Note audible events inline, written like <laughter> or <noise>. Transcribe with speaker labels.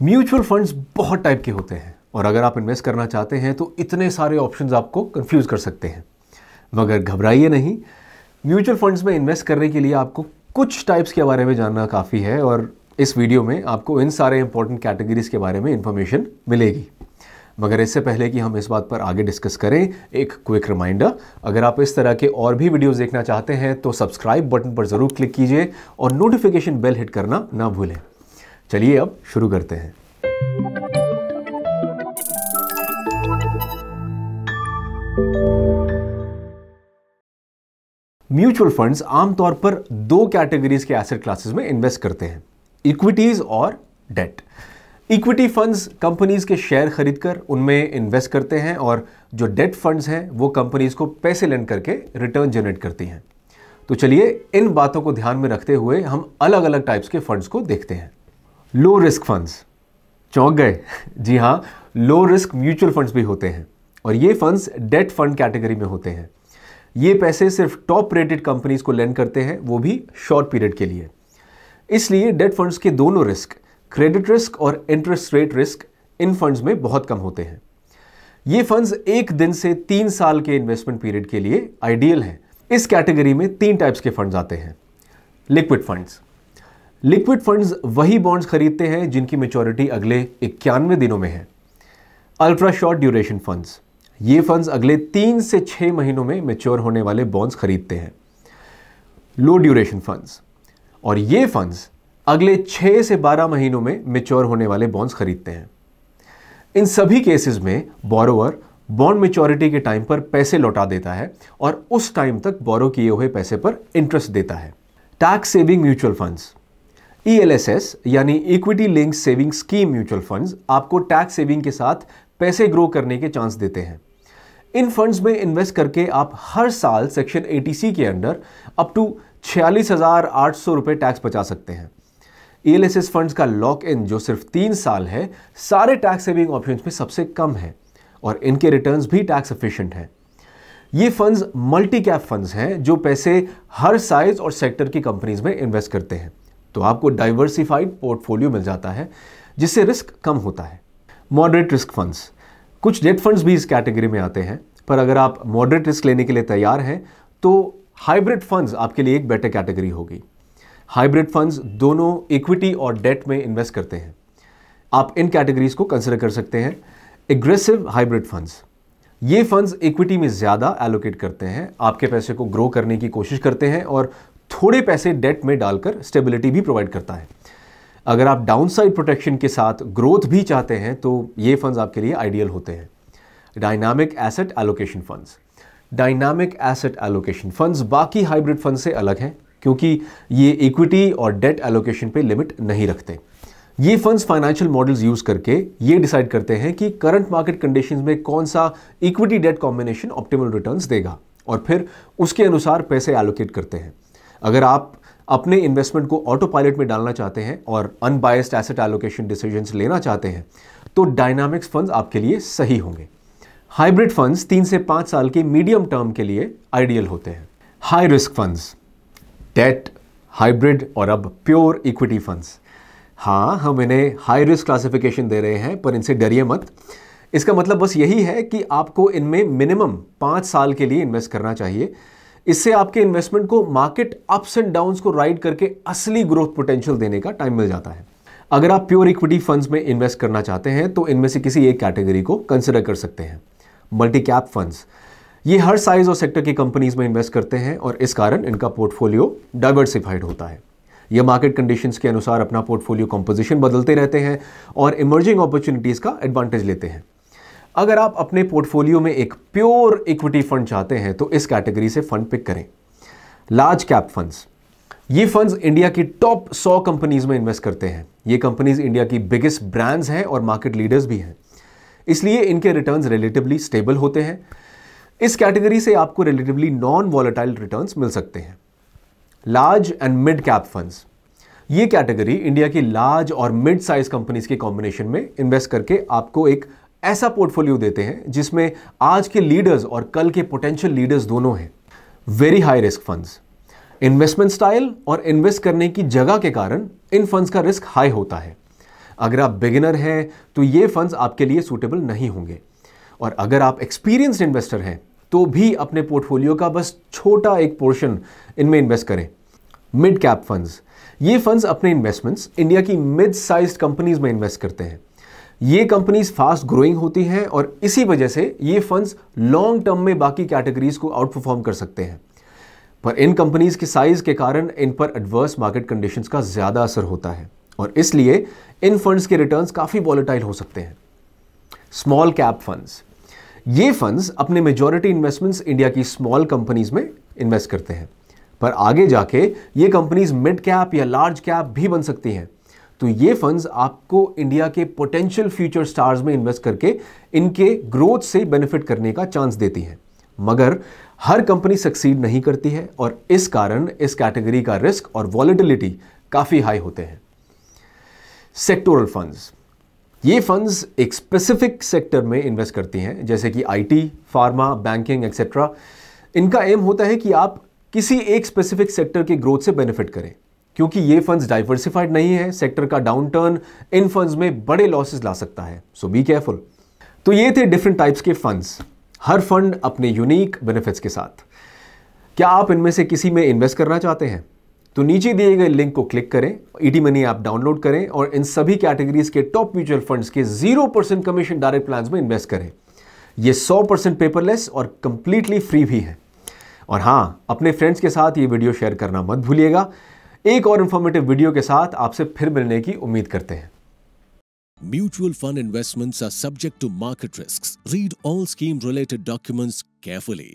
Speaker 1: Mutual funds बहुत type के होते हैं और अगर आप इन्वेस्ट करना चाहते हैं तो इतने सारे ऑप्शंस आपको कंफ्यूज कर सकते हैं। मगर घबराइए नहीं। म्यूचुअल फंड्स में इन्वेस्ट करने के लिए आपको कुछ टाइप्स के बारे में जानना काफ़ी है और इस वीडियो में आपको इन सारे इंपॉर्टेंट कैटेगरीज के बारे में इंफॉर्मेशन मिलेगी। मगर इससे पहले कि हम इस बात पर आगे डिस्कस करें, एक क्विक रिमाइंडर अगर आप इस तरह के और भी वीडियोस देखना चाहते हैं तो सब्सक्राइब बटन पर ज़रूर क्लिक कीजिए और नोटिफिकेशन बेल हिट करना ना भूलें। चलिए अब शुरू करते हैं। म्यूचुअल फंड्स आमतौर पर दो कैटेगरीज के एसेट क्लासेस में इन्वेस्ट करते हैं इक्विटीज और डेट इक्विटी फंड्स कंपनीज़ के शेयर खरीदकर उनमें इन्वेस्ट करते हैं और जो डेट फंड्स हैं, वो कंपनीज़ को पैसे लेंड करके रिटर्न जनरेट करती हैं। तो चलिए इन बातों को ध्यान में रखते हुए हम अलग अलग टाइप्स के फंड्स को देखते हैं। लो रिस्क फंड्स चौंक गए। <laughs> जी हाँ लो रिस्क म्यूचुअल फंड्स भी होते हैं और ये फंड्स डेट फंड कैटेगरी में होते हैं। ये पैसे सिर्फ़ टॉप रेटेड कंपनीज़ को लेंड करते हैं, वो भी शॉर्ट पीरियड के लिए। इसलिए डेट फंड्स के दोनों रिस्क क्रेडिट रिस्क और इंटरेस्ट रेट रिस्क इन फंड्स में बहुत कम होते हैं। ये फंड्स एक दिन से तीन साल के इन्वेस्टमेंट पीरियड के लिए आइडियल हैं। इस कैटेगरी में तीन टाइप्स के फंड्स आते हैं। लिक्विड फंड्स लिक्विड फंड्स वही बॉन्ड्स खरीदते हैं जिनकी मेचोरिटी अगले इक्यानवे दिनों में है। अल्ट्रा शॉर्ट ड्यूरेशन फंड्स ये फंड्स अगले तीन से छह महीनों में मेच्योर होने वाले बॉन्ड्स खरीदते हैं। लो ड्यूरेशन फंड्स और ये फंड्स अगले छह से बारह महीनों में मेच्योर होने वाले बॉन्ड्स खरीदते हैं। इन सभी केसेस में बोरोवर बॉन्ड मेच्योरिटी के टाइम पर पैसे लौटा देता है और उस टाइम तक बोरो किए हुए पैसे पर इंटरेस्ट देता है। Tax saving mutual funds ELSS यानी equity link saving scheme mutual funds आपको टैक्स सेविंग के साथ पैसे ग्रो करने के चांस देते हैं। इन फंड्स में इन्वेस्ट करके आप हर साल सेक्शन 80 के अंडर अप टू छियालीस हज़ार आठ सौ रुपए टैक्स बचा सकते हैं। ई ईएलएसएस फंड्स का लॉक इन जो सिर्फ़ तीन साल है, सारे टैक्स सेविंग ऑप्शंस में सबसे कम है और इनके रिटर्न्स भी टैक्स एफिशिएंट हैं। ये फंड्स मल्टी कैप फंड्स हैं जो पैसे हर साइज़ और सेक्टर की कंपनीज़ में इन्वेस्ट करते हैं। तो आपको डाइवर्सिफाइड पोर्टफोलियो मिल जाता है, जिससे रिस्क कम होता है। मॉडरेट रिस्क फंड्स कुछ डेट फंड्स भी इस कैटेगरी में आते हैं, पर अगर आप मॉडरेट रिस्क लेने के लिए तैयार हैं तो हाइब्रिड फंड्स आपके लिए एक बेटर कैटेगरी होगी। हाइब्रिड फंड्स दोनों इक्विटी और डेट में इन्वेस्ट करते हैं। आप इन कैटेगरीज को कंसिडर कर सकते हैं। एग्रेसिव हाइब्रिड फंड्स ये फंड्स इक्विटी में ज़्यादा एलोकेट करते हैं, आपके पैसे को ग्रो करने की कोशिश करते हैं और थोड़े पैसे डेट में डालकर स्टेबिलिटी भी प्रोवाइड करता है। अगर आप डाउनसाइड प्रोटेक्शन के साथ ग्रोथ भी चाहते हैं तो ये फंड्स आपके लिए आइडियल होते हैं। Dynamic asset allocation funds dynamic asset allocation funds बाकी हाइब्रिड फंड से अलग हैं, क्योंकि ये इक्विटी और डेट एलोकेशन पे लिमिट नहीं रखते। ये फंड्स फाइनेंशियल मॉडल्स यूज़ करके ये डिसाइड करते हैं कि करंट मार्केट कंडीशंस में कौन सा equity debt combination optimal returns देगा, और फिर उसके अनुसार पैसे एलोकेट करते हैं। अगर आप अपने इन्वेस्टमेंट को ऑटो पायलट में डालना चाहते हैं और अनबायस्ड एसेट एलोकेशन डिसीजंस लेना चाहते हैं तो डायनामिक्स फंड्स आपके लिए सही होंगे। हाइब्रिड फंड्स तीन से पाँच साल के मीडियम टर्म के लिए आइडियल होते हैं। High risk funds debt hybrid और अब प्योर इक्विटी फंड्स हाँ हम इन्हें हाई रिस्क क्लासिफिकेशन दे रहे हैं, पर इनसे डरिए मत। इसका मतलब बस यही है कि आपको इनमें मिनिमम पाँच साल के लिए इन्वेस्ट करना चाहिए। इससे आपके इन्वेस्टमेंट को मार्केट अप्स एंड डाउन्स को राइड करके असली ग्रोथ पोटेंशियल देने का टाइम मिल जाता है। अगर आप प्योर इक्विटी फंड्स में इन्वेस्ट करना चाहते हैं तो इनमें से किसी एक कैटेगरी को कंसिडर कर सकते हैं। मल्टी कैप फंड्स ये हर साइज़ और सेक्टर की कंपनीज़ में इन्वेस्ट करते हैं और इस कारण इनका पोर्टफोलियो डाइवर्सिफाइड होता है। यह मार्केट कंडीशंस के अनुसार अपना पोर्टफोलियो कंपोजिशन बदलते रहते हैं और इमर्जिंग अपॉर्चुनिटीज़ का एडवांटेज लेते हैं। अगर आप अपने पोर्टफोलियो में एक प्योर इक्विटी फंड चाहते हैं तो इस कैटेगरी से फंड पिक करें। Large cap funds. ये फंड्स इंडिया की टॉप 100 कंपनीज़ में इन्वेस्ट करते हैं। ये कंपनीज़ इंडिया की बिगेस्ट ब्रांड्स हैं और मार्केट लीडर्स भी हैं। इसलिए इनके रिटर्न्स रिलेटिवली स्टेबल होते हैं। इस कैटेगरी से आपको रिलेटिवली नॉन वॉलेटाइल रिटर्न्स मिल सकते हैं। Large and mid cap funds. ये कैटेगरी इंडिया की लार्ज और मिड साइज़ कंपनीज़ के कॉम्बिनेशन में इन्वेस्ट करके आपको एक ऐसा पोर्टफोलियो देते हैं जिसमें आज के लीडर्स और कल के पोटेंशियल लीडर्स दोनों हैं। Very high risk funds investment style और इन्वेस्ट करने की जगह के कारण इन फंड्स का रिस्क हाई होता है। अगर आप बिगिनर हैं तो ये फंड्स आपके लिए सूटेबल नहीं होंगे। और अगर आप एक्सपीरियंस्ड इन्वेस्टर हैं तो भी अपने पोर्टफोलियो का बस छोटा एक पोर्शन इनमें इन्वेस्ट करें। मिड कैप फंड्स ये फंड्स अपने इन्वेस्टमेंट्स इंडिया की मिड साइज़ कंपनीज़ में इन्वेस्ट करते हैं। ये कंपनीज़ फास्ट ग्रोइंग होती हैं और इसी वजह से ये फंड्स लॉन्ग टर्म में बाकी कैटेगरीज को आउट परफॉर्म कर सकते हैं। पर इन कंपनीज़ के साइज़ के कारण इन पर एडवर्स मार्केट कंडीशंस का ज़्यादा असर होता है और इसलिए इन फंड्स के रिटर्न्स काफ़ी वॉलेटाइल हो सकते हैं। स्मॉल कैप फंड्स ये फंड्स अपने मेजॉरिटी इन्वेस्टमेंट्स इंडिया की स्मॉल कंपनीज़ में इन्वेस्ट करते हैं। पर आगे जाके ये कंपनीज़ मिड कैप या लार्ज कैप भी बन सकती हैं। तो ये फंड्स आपको इंडिया के पोटेंशियल फ्यूचर स्टार्स में इन्वेस्ट करके इनके ग्रोथ से बेनिफिट करने का चांस देती हैं। मगर हर कंपनी सक्सीड नहीं करती है और इस कारण इस कैटेगरी का रिस्क और वॉलिटिलिटी काफ़ी हाई होते हैं। सेक्टोरल फंड्स ये फंड्स एक स्पेसिफिक सेक्टर में इन्वेस्ट करती हैं जैसे कि आईटी, फार्मा बैंकिंग एक्सेट्रा इनका एम होता है कि आप किसी एक स्पेसिफिक सेक्टर के ग्रोथ से बेनिफिट करें। क्योंकि ये फंड्स डाइवर्सिफाइड नहीं है सेक्टर का डाउन टर्न इन फंड्स में बड़े लॉसेस ला सकता है। सो बी केयरफुल तो ये थे डिफरेंट टाइप्स के फंड्स हर फंड अपने यूनिक बेनिफिट्स के साथ। क्या आप इनमें से किसी में इन्वेस्ट करना चाहते हैं? तो नीचे दिए गए लिंक को क्लिक करें ईटी मनी ऐप डाउनलोड करें और इन सभी कैटेगरीज के टॉप म्यूचुअल फंड्स के zero percent commission direct plan में इन्वेस्ट करें। ये सौ परसेंट पेपरलेस और कंप्लीटली फ्री भी है। और हाँ अपने फ्रेंड्स के साथ ये वीडियो शेयर करना मत भूलिएगा। एक और इंफॉर्मेटिव वीडियो के साथ आपसे फिर मिलने की उम्मीद करते हैं।
Speaker 2: Mutual fund investments are subject to market risk read all scheme related documents carefully